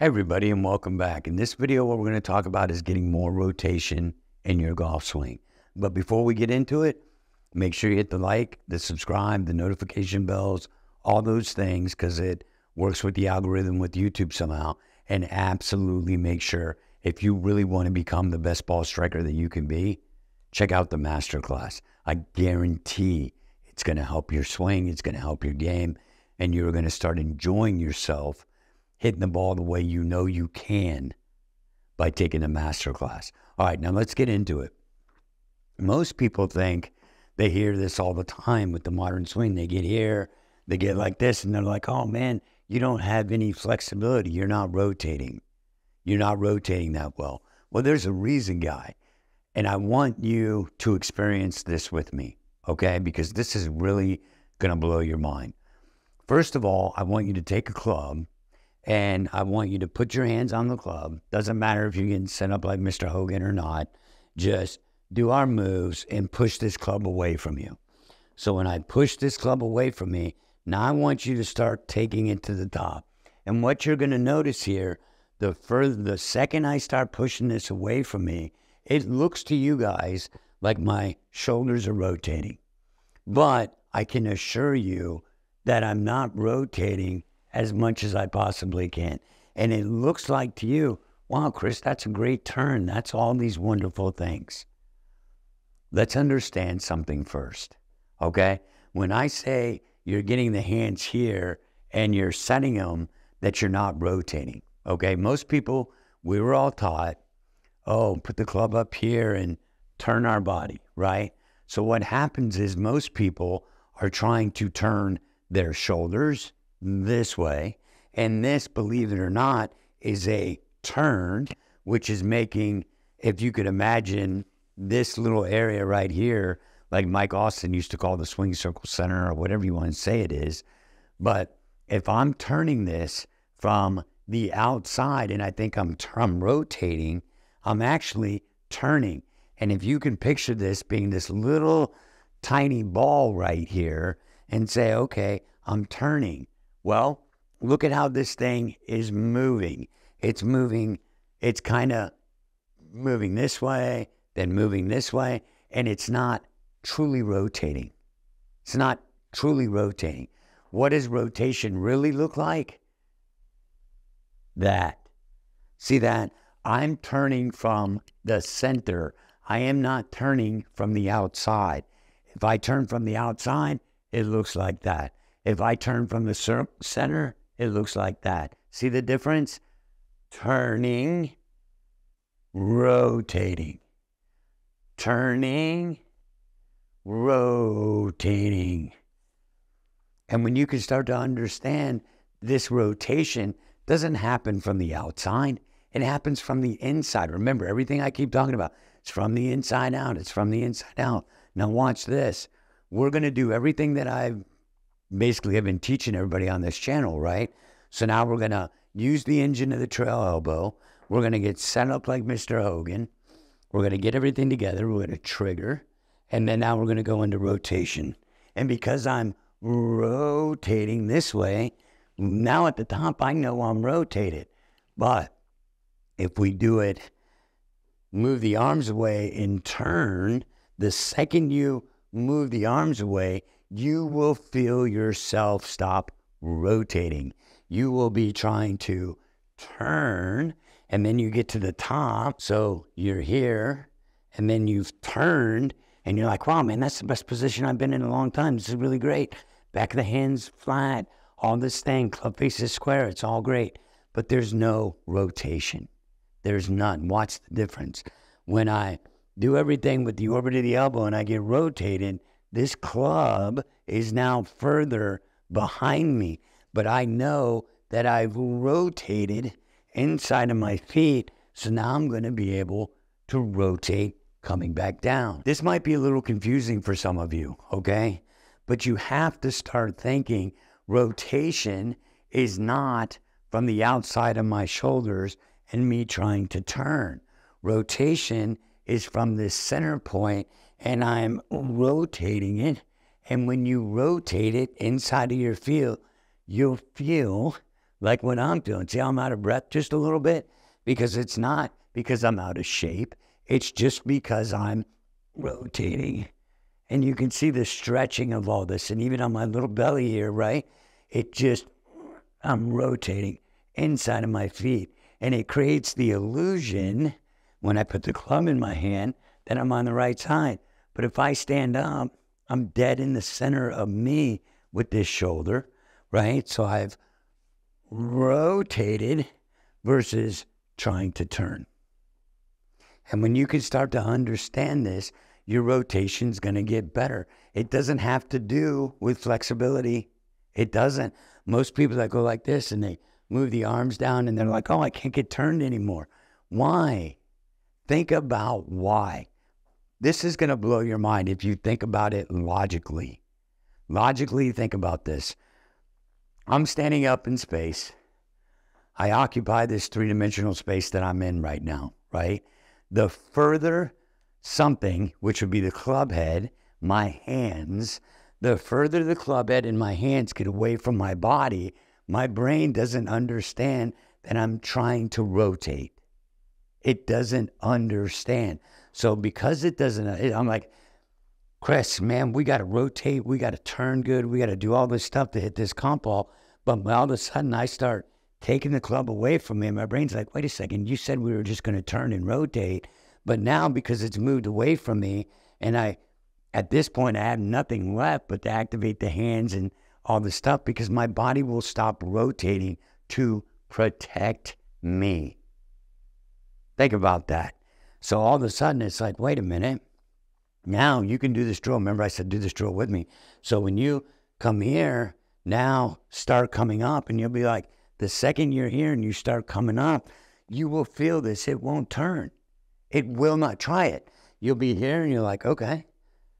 everybody, and welcome back. In this video, what we're going to talk about is getting more rotation in your golf swing. But before we get into it, make sure you hit the like, the subscribe, the notification bells, all those things, because it works with the algorithm with YouTube somehow. And absolutely make sure if you really want to become the best ball striker that you can be, check out the masterclass. I guarantee it's going to help your swing, it's going to help your game, and you're going to start enjoying yourself hitting the ball the way you know you can by taking a master class. All right, now let's get into it. Most people think they hear this all the time with the modern swing. They get here, they get like this, and they're like, oh man, you don't have any flexibility. You're not rotating. You're not rotating that well. Well, there's a reason, guy. And I want you to experience this with me, okay? Because this is really going to blow your mind. First of all, I want you to take a club and I want you to put your hands on the club. Doesn't matter if you're getting set up like Mr. Hogan or not. Just do our moves and push this club away from you. So when I push this club away from me, now I want you to start taking it to the top. And what you're going to notice here, the further the second I start pushing this away from me, it looks to you guys like my shoulders are rotating. But I can assure you that I'm not rotating as much as I possibly can. And it looks like to you, wow, Chris, that's a great turn. That's all these wonderful things. Let's understand something first, okay? When I say you're getting the hands here and you're setting them, that you're not rotating, okay? Most people, we were all taught, oh, put the club up here and turn our body, right? So what happens is most people are trying to turn their shoulders this way. And this, believe it or not, is a turn, which is making, if you could imagine this little area right here, like Mike Austin used to call the swing circle center or whatever you want to say it is. But if I'm turning this from the outside and I think I'm, I'm rotating, I'm actually turning. And if you can picture this being this little tiny ball right here and say, okay, I'm turning. Well, look at how this thing is moving. It's moving, it's kind of moving this way, then moving this way, and it's not truly rotating. It's not truly rotating. What does rotation really look like? That. See that? I'm turning from the center. I am not turning from the outside. If I turn from the outside, it looks like that. If I turn from the center, it looks like that. See the difference? Turning, rotating, turning, rotating. And when you can start to understand this rotation doesn't happen from the outside, it happens from the inside. Remember, everything I keep talking about, it's from the inside out. It's from the inside out. Now, watch this. We're going to do everything that I've basically have been teaching everybody on this channel, right? So now we're going to use the engine of the trail elbow. We're going to get set up like Mr. Hogan. We're going to get everything together. We're going to trigger. And then now we're going to go into rotation. And because I'm rotating this way, now at the top, I know I'm rotated. But if we do it, move the arms away in turn, the second you move the arms away, you will feel yourself stop rotating. You will be trying to turn, and then you get to the top. So you're here, and then you've turned, and you're like, wow, man, that's the best position I've been in a long time. This is really great. Back of the hands flat, all this thing, club faces square. It's all great. But there's no rotation. There's none. Watch the difference. When I do everything with the orbit of the elbow and I get rotated, this club is now further behind me, but I know that I've rotated inside of my feet. So now I'm going to be able to rotate coming back down. This might be a little confusing for some of you, okay? But you have to start thinking rotation is not from the outside of my shoulders and me trying to turn. Rotation is from this center point and I'm rotating it. And when you rotate it inside of your field, you'll feel like what I'm doing. See, I'm out of breath just a little bit because it's not because I'm out of shape. It's just because I'm rotating. And you can see the stretching of all this. And even on my little belly here, right? It just, I'm rotating inside of my feet. And it creates the illusion when I put the club in my hand that I'm on the right side. But if I stand up, I'm dead in the center of me with this shoulder, right? So I've rotated versus trying to turn. And when you can start to understand this, your rotation's going to get better. It doesn't have to do with flexibility. It doesn't. Most people that go like this and they move the arms down and they're like, oh, I can't get turned anymore. Why? Think about why. This is going to blow your mind if you think about it logically. Logically, think about this. I'm standing up in space. I occupy this three dimensional space that I'm in right now, right? The further something, which would be the club head, my hands, the further the club head and my hands get away from my body, my brain doesn't understand that I'm trying to rotate. It doesn't understand. So because it doesn't, I'm like, Chris, man, we got to rotate. We got to turn good. We got to do all this stuff to hit this comp ball. But all of a sudden, I start taking the club away from me. And my brain's like, wait a second, you said we were just going to turn and rotate. But now, because it's moved away from me, and I, at this point, I have nothing left but to activate the hands and all the stuff because my body will stop rotating to protect me. Think about that. So all of a sudden, it's like, wait a minute. Now you can do this drill. Remember, I said, do this drill with me. So when you come here, now start coming up, and you'll be like, the second you're here and you start coming up, you will feel this. It won't turn. It will not. Try it. You'll be here and you're like, okay,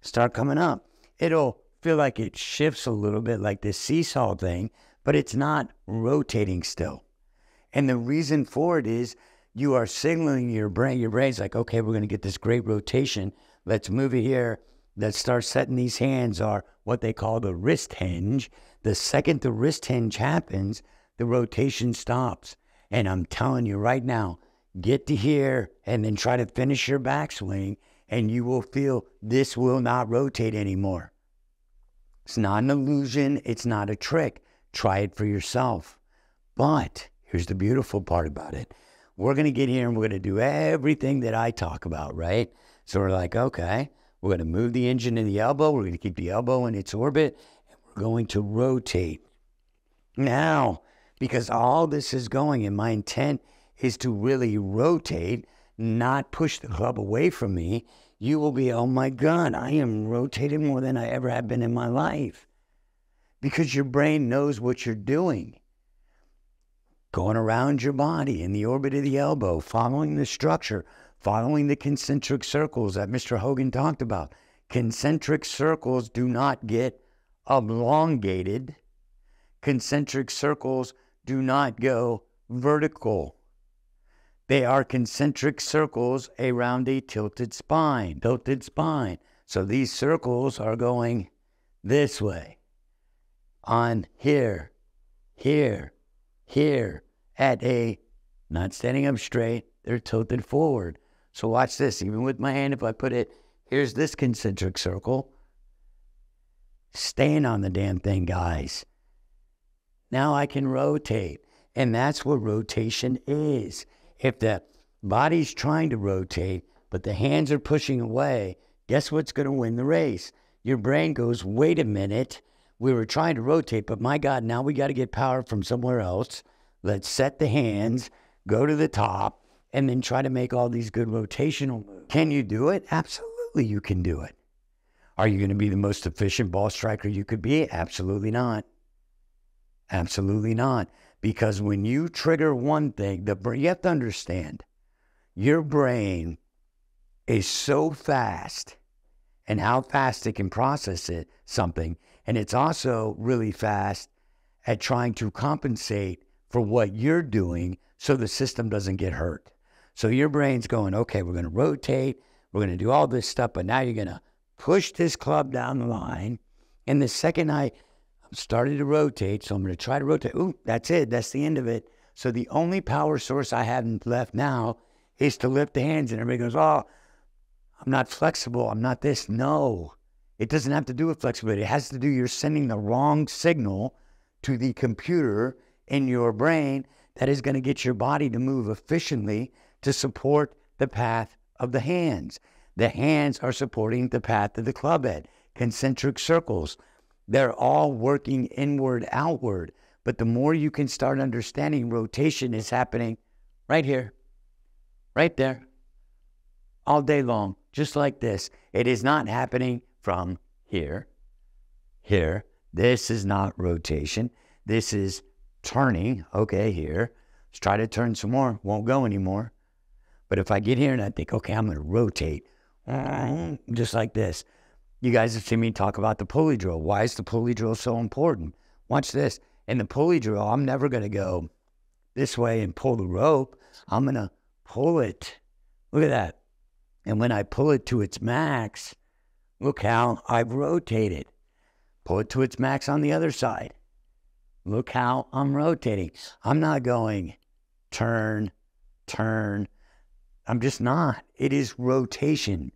start coming up. It'll feel like it shifts a little bit like this seesaw thing, but it's not rotating still. And the reason for it is you are signaling your brain. Your brain's like, okay, we're going to get this great rotation. Let's move it here. Let's start setting these hands are what they call the wrist hinge. The second the wrist hinge happens, the rotation stops. And I'm telling you right now, get to here and then try to finish your backswing, and you will feel this will not rotate anymore. It's not an illusion, it's not a trick. Try it for yourself. But here's the beautiful part about it we're going to get here and we're going to do everything that I talk about, right? So we're like, okay, we're going to move the engine in the elbow, we're going to keep the elbow in its orbit, and we're going to rotate. Now, because all this is going, and my intent is to really rotate, not push the club away from me, you will be, oh my God, I am rotating more than I ever have been in my life. Because your brain knows what you're doing. Going around your body in the orbit of the elbow, following the structure, following the concentric circles that Mr. Hogan talked about. Concentric circles do not get elongated. Concentric circles do not go vertical. They are concentric circles around a tilted spine, tilted spine. So these circles are going this way, on here, here, here, at a, not standing up straight, they're tilted forward. So watch this. Even with my hand, if I put it, here's this concentric circle. Staying on the damn thing, guys. Now I can rotate. And that's what rotation is. If the body's trying to rotate, but the hands are pushing away, guess what's going to win the race? Your brain goes, wait a minute. We were trying to rotate, but my God, now we got to get power from somewhere else. Let's set the hands, go to the top, and then try to make all these good rotational moves. Can you do it? Absolutely, you can do it. Are you going to be the most efficient ball striker you could be? Absolutely not. Absolutely not. Because when you trigger one thing, the you have to understand, your brain is so fast and how fast it can process it something, and it's also really fast at trying to compensate for what you're doing so the system doesn't get hurt. So your brain's going, okay, we're going to rotate, we're going to do all this stuff, but now you're going to push this club down the line. And the second I I'm starting to rotate, so I'm going to try to rotate. Ooh, that's it. That's the end of it. So the only power source I have left now is to lift the hands. And everybody goes, oh, I'm not flexible. I'm not this. No, it doesn't have to do with flexibility. It has to do, you're sending the wrong signal to the computer in your brain that is going to get your body to move efficiently to support the path of the hands. The hands are supporting the path of the club head, concentric circles. They're all working inward, outward. But the more you can start understanding rotation is happening right here, right there, all day long, just like this. It is not happening from here, here. This is not rotation. This is turning. Okay, here. Let's try to turn some more. Won't go anymore. But if I get here and I think, okay, I'm going to rotate, just like this. You guys have seen me talk about the pulley drill. Why is the pulley drill so important? Watch this. In the pulley drill, I'm never going to go this way and pull the rope. I'm going to pull it. Look at that. And when I pull it to its max, look how I've rotated. Pull it to its max on the other side. Look how I'm rotating. I'm not going turn, turn, I'm just not. It is rotation.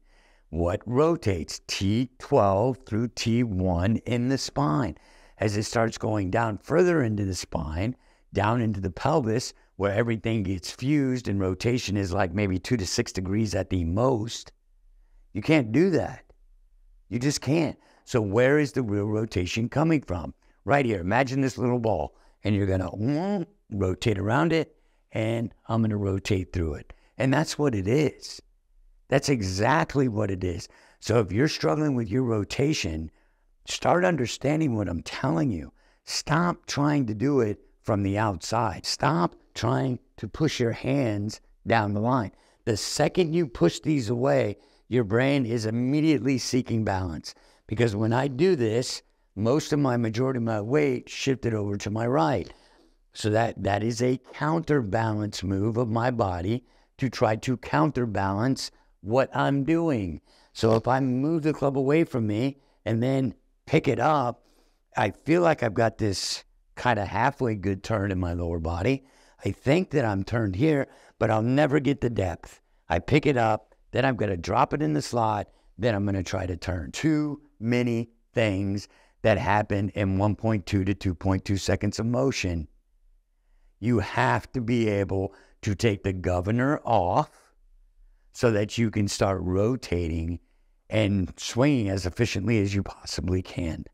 What rotates? T12 through T1 in the spine. As it starts going down further into the spine, down into the pelvis, where everything gets fused and rotation is like maybe two to six degrees at the most, you can't do that. You just can't. So, where is the real rotation coming from? Right here. Imagine this little ball, and you're going to rotate around it, and I'm going to rotate through it. And that's what it is. That's exactly what it is. So if you're struggling with your rotation, start understanding what I'm telling you. Stop trying to do it from the outside. Stop trying to push your hands down the line. The second you push these away, your brain is immediately seeking balance. Because when I do this, most of my majority of my weight shifted over to my right. So that that is a counterbalance move of my body to try to counterbalance what I'm doing. So if I move the club away from me and then pick it up, I feel like I've got this kind of halfway good turn in my lower body. I think that I'm turned here, but I'll never get the depth. I pick it up, then I'm going to drop it in the slot, then I'm going to try to turn. Too many things that happen in 1.2 to 2.2 seconds of motion. You have to be able to take the governor off so that you can start rotating and swinging as efficiently as you possibly can.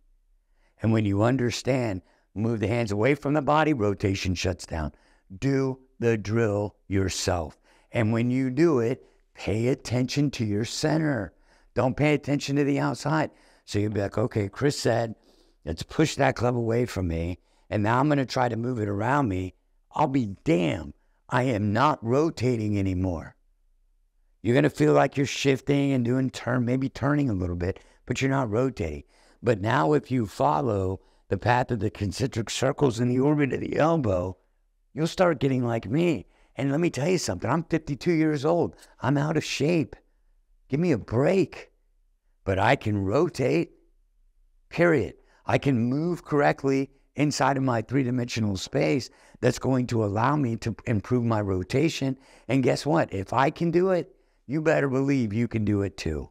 And when you understand, move the hands away from the body, rotation shuts down. Do the drill yourself. And when you do it, pay attention to your center. Don't pay attention to the outside. So you'll be like, okay, Chris said, let's push that club away from me. And now I'm going to try to move it around me. I'll be damned I am not rotating anymore. You're going to feel like you're shifting and doing turn, maybe turning a little bit, but you're not rotating. But now, if you follow the path of the concentric circles in the orbit of the elbow, you'll start getting like me. And let me tell you something I'm 52 years old. I'm out of shape. Give me a break. But I can rotate, period. I can move correctly inside of my three dimensional space that's going to allow me to improve my rotation. And guess what? If I can do it, you better believe you can do it too.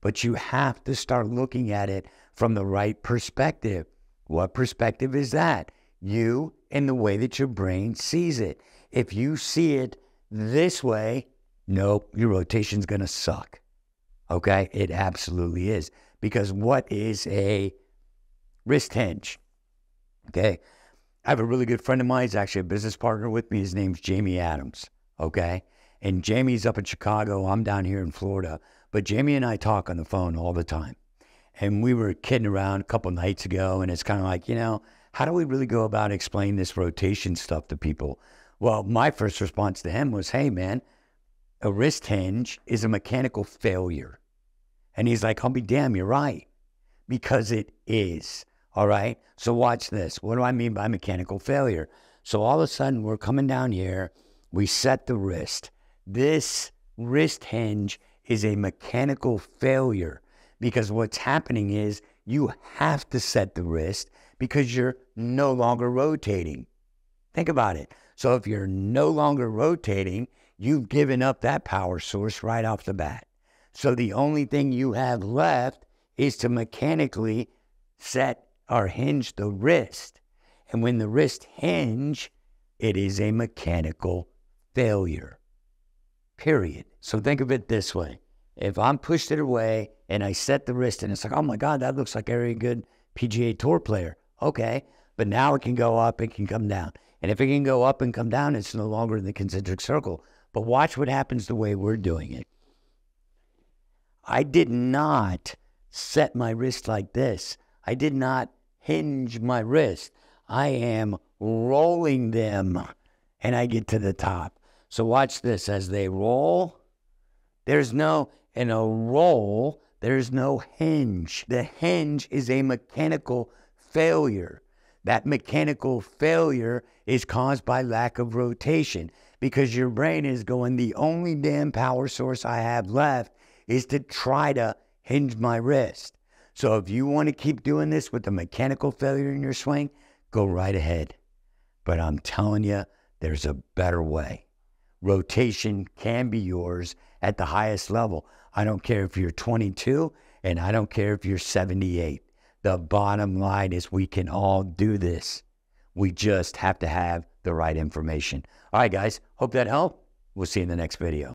But you have to start looking at it from the right perspective. What perspective is that? You and the way that your brain sees it. If you see it this way, nope, your rotation's going to suck. Okay? It absolutely is. Because what is a wrist hinge? Okay. I have a really good friend of mine. He's actually a business partner with me. His name's Jamie Adams. Okay. And Jamie's up in Chicago. I'm down here in Florida. But Jamie and I talk on the phone all the time. And we were kidding around a couple nights ago. And it's kind of like, you know, how do we really go about explaining this rotation stuff to people? Well, my first response to him was, hey, man, a wrist hinge is a mechanical failure. And he's like, I'll be damn, you're right. Because it is. All right. So watch this. What do I mean by mechanical failure? So all of a sudden we're coming down here. We set the wrist. This wrist hinge is a mechanical failure because what's happening is you have to set the wrist because you're no longer rotating. Think about it. So if you're no longer rotating, you've given up that power source right off the bat. So the only thing you have left is to mechanically set or hinge the wrist. And when the wrist hinge, it is a mechanical failure. Period. So think of it this way. If I'm pushed it away and I set the wrist and it's like, oh my God, that looks like a very good PGA Tour player. Okay. But now it can go up, it can come down. And if it can go up and come down, it's no longer in the concentric circle. But watch what happens the way we're doing it. I did not set my wrist like this. I did not hinge my wrist. I am rolling them and I get to the top. So watch this as they roll. There's no, in a roll, there's no hinge. The hinge is a mechanical failure. That mechanical failure is caused by lack of rotation because your brain is going, the only damn power source I have left is to try to hinge my wrist. So if you want to keep doing this with a mechanical failure in your swing, go right ahead. But I'm telling you, there's a better way. Rotation can be yours at the highest level. I don't care if you're 22 and I don't care if you're 78. The bottom line is we can all do this. We just have to have the right information. All right, guys, hope that helped. We'll see you in the next video.